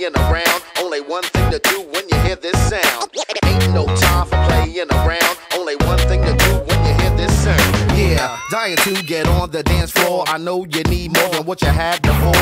being around. Only one thing to do the dance floor. I know you need more than what you had before.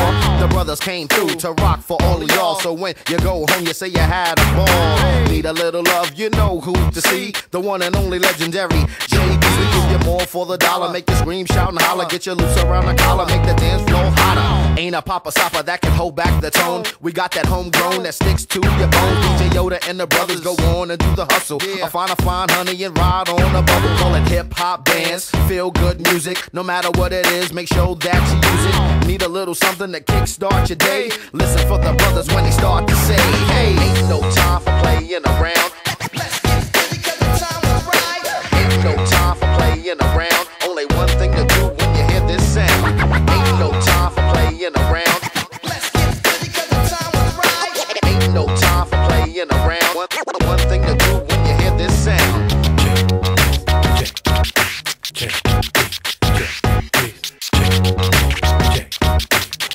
The brothers came through to rock for all of y'all. So when you go home, you say you had a ball. Need a little love, you know who to see. The one and only legendary JB. Give you more for the dollar. Make you scream, shout, and holler. Get you loose around the collar. Make the dance floor hotter. Ain't a Papa Sapa that can hold back the tone. We got that homegrown that sticks to your bones. DJ Yoda and the brothers go on and do the hustle. I find a fine honey and ride on a bubble. Call it hip hop dance. Feel good music. No matter what it is, make sure that you use it. Need a little something to kickstart your day. Listen for the brothers when they start to say, hey, ain't no time for playing around.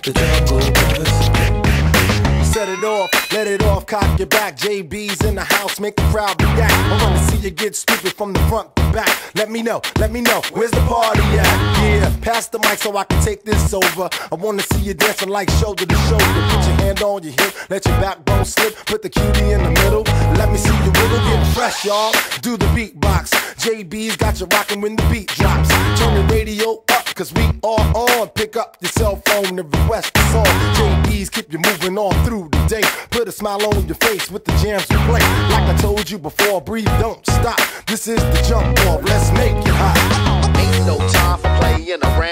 The Jungle Brothers. Set it off, let it off, cock your back. JB's in the house, make the crowd react. I wanna see you get stupid from the front to back. Let me know, let me know, where's the party at? Yeah, pass the mic so I can take this over. I wanna see you dancing like shoulder to shoulder. Put your hand on your hip, let your backbone slip. Put the cutie in the middle. Let me see you wiggle, get fresh, y'all. Do the beatbox. JB's got you rocking when the beat drops. Turn the radio Cause we are on. Pick up your cell phone and request a song. JB's keep you moving on through the day. Put a smile on your face with the jams we play. Like I told you before, breathe, don't stop. This is the jump off. Let's make it hot. Ain't no time for playing around.